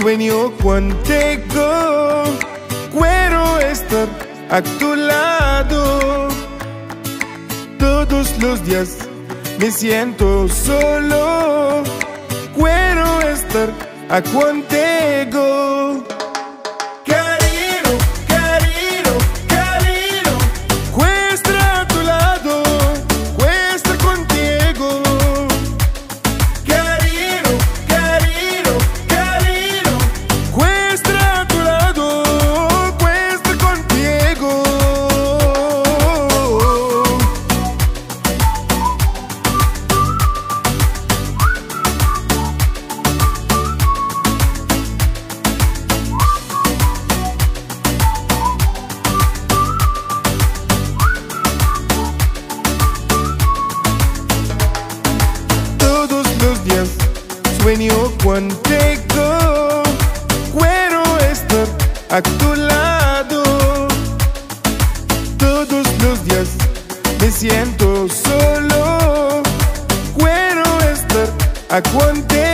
sueño contigo. Quiero estar a tu lado. Todos los días me siento solo. Quiero estar a contigo. Sueño contigo. Quiero estar a tu lado. Todos los días me siento solo. Quiero estar a contigo.